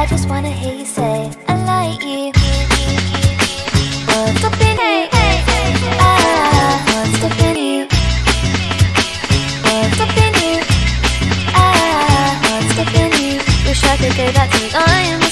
I just wanna hear you say I like you. What's up in you? Ah, what's up in you? What's up in you? Ah, what's up in you? Wish I could go back to the time